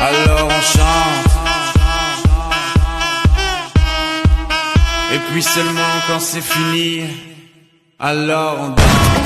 alors on chante. Et puis seulement quand c'est fini, alors on danse.